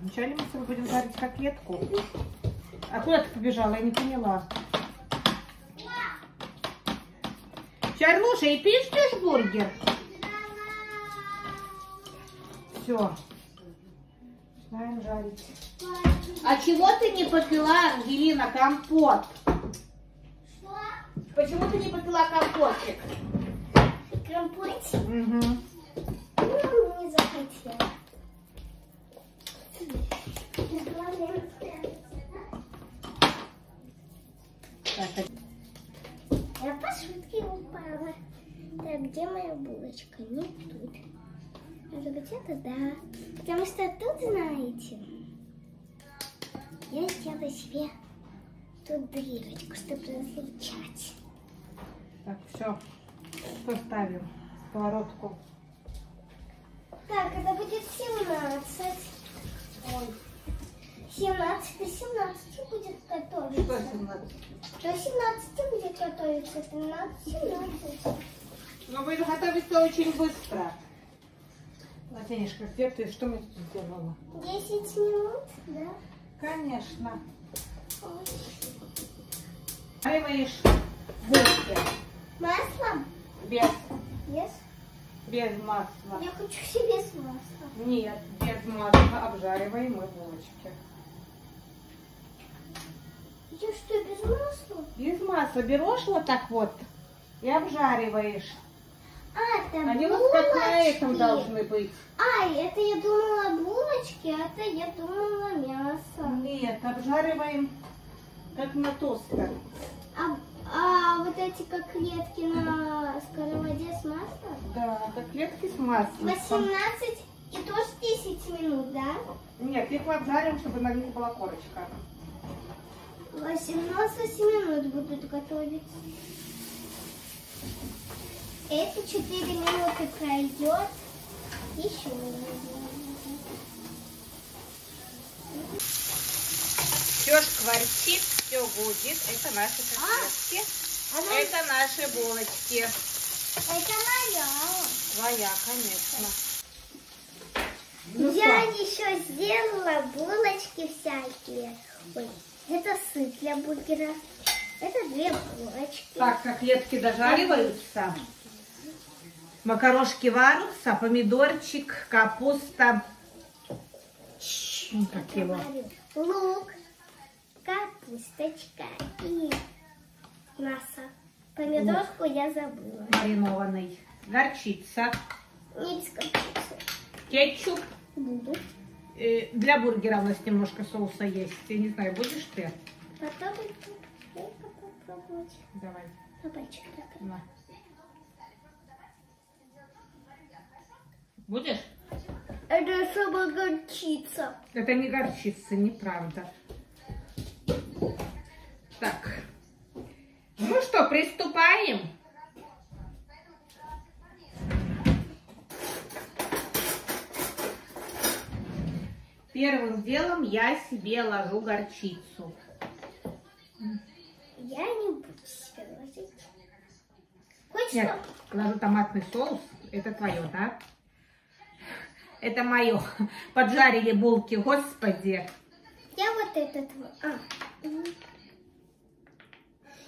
Вначале мы с тобой будем жарить котлетку. А куда ты побежала? Я не поняла. Чарлуша, и ты ждешь бургер? Все. Начинаем жарить. А чего ты не попила, Ангелина, компот? Что? Почему ты не попила компотик? Компотик? Угу. Ну, не захотела. Так, Я по шутке упала. Так, где моя булочка? Не тут. Может быть, это да. Потому что тут, знаете, я сделала себе тут дырочку, чтобы различать. так, все. Поставим сковородку. Так, это будет 17. Ой. 17 до 17 будет готовиться. Что 17? До 17 будет готовиться. 13, 17. Ну, вы готовите очень быстро. Латинишка, где ты? Что мы тут сделала? 10 минут, да? Конечно. Ой. Обжариваешь булки Маслом? без, Yes. без масла. Я хочу себе с маслом. Нет, без масла обжариваем мы булочки. Я что, без масла? Без масла берешь вот так вот и обжариваешь. А, это Они булочки. вот как на этом должны быть. А, это я думала булочки, а это я думала мясо. Нет, обжариваем как на тостер. А, а вот эти как клетки на сковороде с маслом? Да, котлетки с маслом. 18 и тоже 10 минут, да? Нет, их обжарим, чтобы на них была корочка. 18 минут будут готовить. Эти 4 минуты пройдет. Еще Все шкварчит, все гудит. Это наши котлетки. Она... Это наши булочки. Это моя. Твоя, конечно. Я еще сделала булочки всякие. Ой, это сыр для бургера. Это две булочки. Так, котлетки дожариваются. Макарошки варятся, помидорчик, капуста. Как его? Лук, капусточка и мясо. Помидорку я забыла. Маринованный. Горчица, Не без капусты. кетчуп. Буду. Э, Для бургера у нас немножко соуса есть. Я не знаю, будешь ты? Дай попробовать. Давай. Так. На. Будешь? Это сама горчица. Это не горчица, неправда. Так. Ну что, приступаем? Первым делом я себе ложу горчицу. Я не буду себе ложить. Хочешь, Нет, ложу томатный соус. Это твое, да? Это мое. Поджарили булки, господи. Я вот этот. А.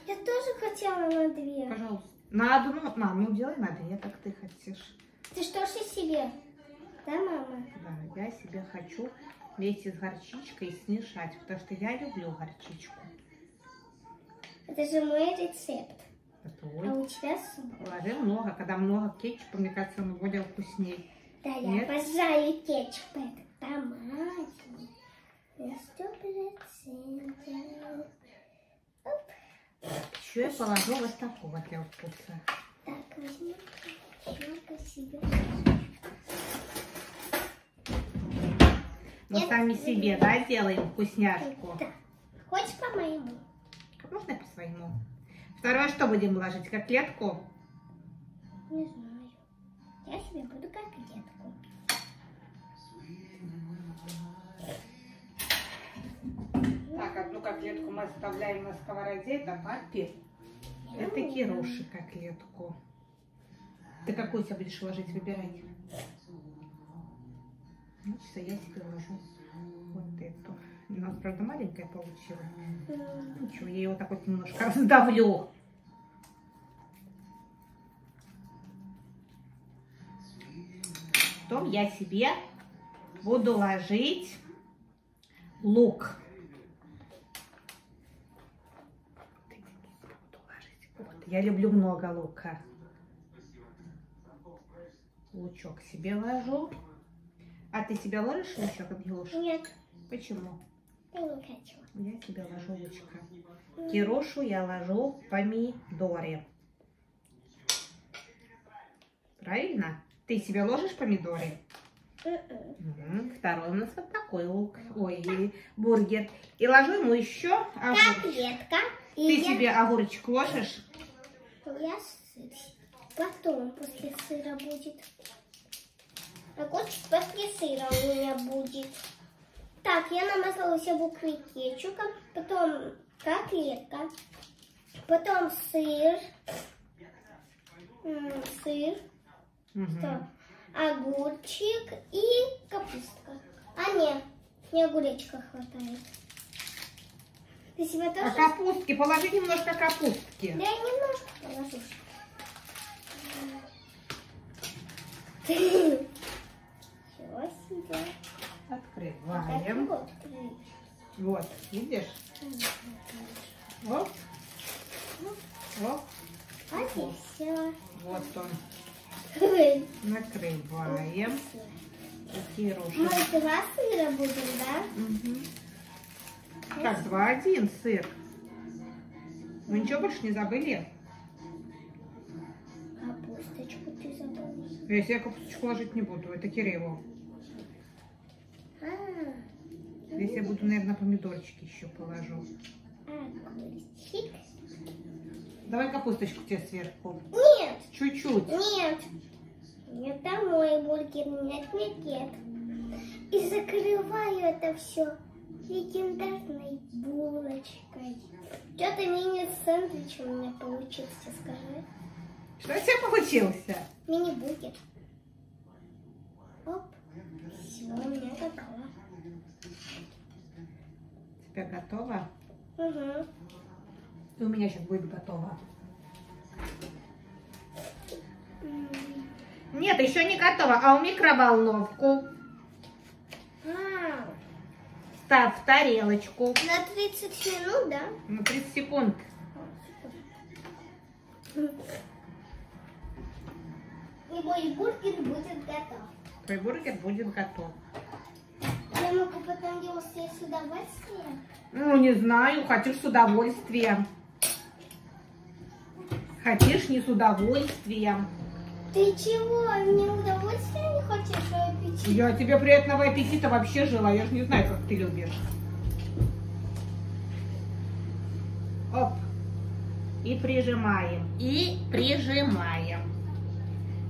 Я тоже хотела на две. Пожалуйста. На одну, на, ну делай на две, как ты хочешь. Ты что же себе? Да, мама? Да, я себе хочу вместе с горчичкой смешать, потому что я люблю горчичку. Это же мой рецепт. Это А у тебя суп. Положи много, когда много кетчупа, мне кажется, он более вкуснее. Да, я Нет? обожаю кетчуп. Это томатный. На сто процентов. Еще я положу вот такого для вкуса. Так, возьми еще себе. Мы Нет. сами себе, да, делаем вкусняшку. Да. Хочешь по-моему? Можно и по своему? Второе, что будем ложить? Котлетку? Не знаю. Я себе буду котлетку. Так, одну котлетку мы оставляем на сковороде, это папе. Это Кироши котлетку. Ты какую себе будешь ложить? Выбирай. Значит, я себе ложу вот эту. У нас, правда, маленькая получилась. М, Ничего, я ее так вот немножко раздавлю. Потом я себе буду ложить лук. Вот, я люблю много лука. Лучок себе ложу. А ты себе ложишь лучок, Андрюш? Нет, Почему? я не хочу. Я себе ложу лучка. Кирошу я ложу помидоры. Правильно? Ты себе ложишь помидоры? М-м. Второй у нас вот такой лук. Ой, бургер. И ложу ему еще огурчик. Котлетка. Ты я, себе огурчик ложишь? я сыр. Потом после сыра будет. Огурчик после сыра у меня будет. Так, я намазала все буквы кетчупом, потом котлетка, потом сыр, сыр, что? огурчик и капустка. А нет, не огуречка хватает. Ты себе А тоже? капустки, положи немножко капустки. Да я немножко положу. Открываем. вот, видишь? Вот. Вот. Вот. Вот он. Накрываем. Кируша. Мы два сыра будем, да? Мгм. Так, два, один сыр. Вы ничего больше не забыли? Капусточку ты забыл. Если я капусточку ложить не буду, это Кириллу. А, Здесь я буду, наверное, помидорчики еще положу. Давай капусточку тебе сверху. Нет, Чуть-чуть. нет. Это мой бургер, нет, нет, нет. И закрываю это все легендарной булочкой. Что-то мини-сэндвич у меня получился, скажи. Что у тебя получился? Мини-бургер. Оп. Все, у меня готово. Тебя готово? Угу. И у меня сейчас будет готово. Нет, еще не готово. А у микроволновку А, ставь в тарелочку на 30 минут, да? на 30 секунд. И мой бургер будет готов. Твой бургер будет готов. Могу потом его съесть с удовольствием. Ну, не знаю, хочешь с удовольствием. Хочешь не с удовольствием. Ты чего? Мне удовольствия не хочешь, а аппетит? Я тебе приятного аппетита вообще желаю. Я же не знаю, как ты любишь. Оп. И прижимаем. И прижимаем.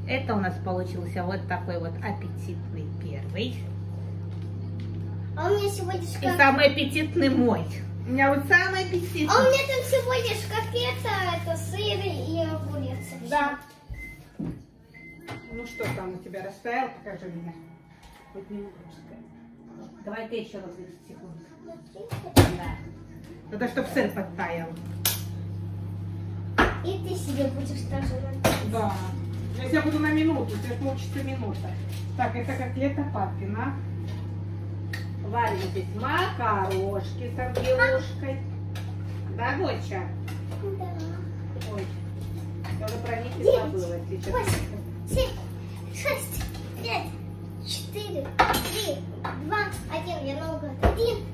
Это у нас получился вот такой вот аппетитный первый. А у меня сегодня И шкаф... самый аппетитный мой. У меня вот самый А у аппетитный. меня там сегодня шкафета, это сыр и огурец. Да. Ну что там у тебя растаял? Покажи мне. Хоть немножко. Давай ты еще раз 30 секунд. Да. Надо, чтобы сыр подтаял. И ты себе будешь тоже на- Да. Я тебя буду на минуту, у тебя получится минута. Так, это котлета папина. Варим макарошки с ангелушкой. Да, доча? Да. Ой, я уже про них и забыла сейчас. восемь, семь, шесть, пять, четыре, три, два, один. Я наугад. Один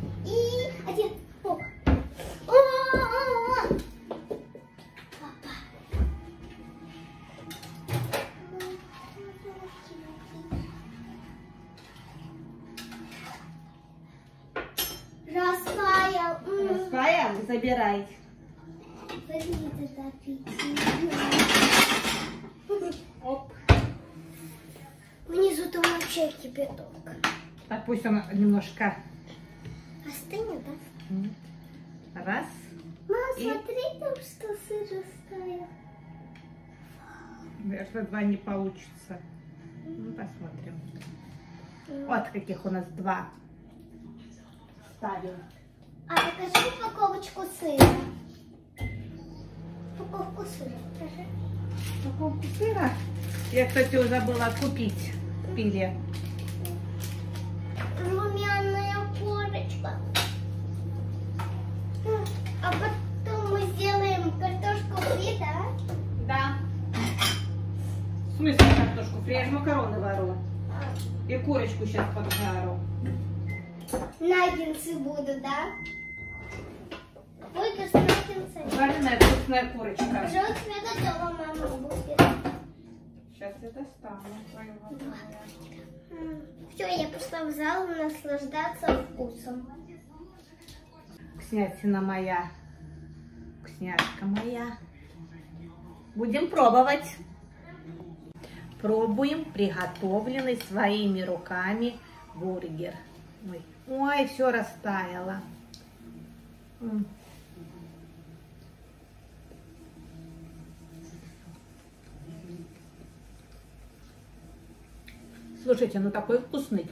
Растаял? Забирай. Оп. Внизу там вообще кипяток. Так пусть он немножко. Остынет, да? Раз. Мам, И? смотри, там что сыр растаял. Наверное, два не получится. Ну, посмотрим. Вот каких у нас два. Ставим. А покажи упаковочку сыра. Упаковку сыра покажи. Упаковку сыра. Я, кстати, уже забыла купить в пиве. Румяная корочка. М, А потом мы сделаем картошку фри, да? Да. В смысле картошку фри? Я же макароны вару. И курочку сейчас поджару. Наггинсы будут, да? Наггинсы. Жареная вкусная курочка. Пожалуйста, я готова, мама будет. Сейчас я достану твою готовую. Все, я пошла в зал наслаждаться вкусом. Вкуснятина моя. Вкусняшка моя. Будем пробовать. Пробуем приготовленный своими руками бургер. Ой, Ой все растаяло. Слушайте, ну такой вкусный.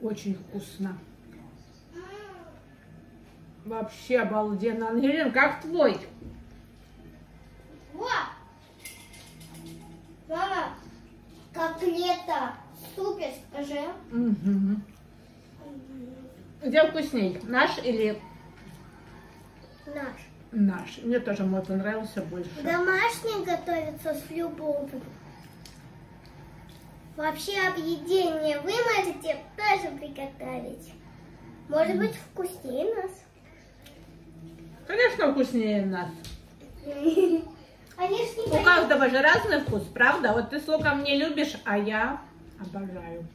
Очень вкусно. Вообще обалденно. Ангелин, как твой? Во! Мама, котлета. Супер, скажи. Угу. Где вкусней? Наш или Наш. наш? Мне тоже мой понравился больше. Домашний готовится с любовью. Вообще объедение вы можете тоже приготовить. Может быть вкуснее нас. Конечно, вкуснее нас. У каждого же разный вкус, правда? Вот ты с луком не любишь, а я обожаю.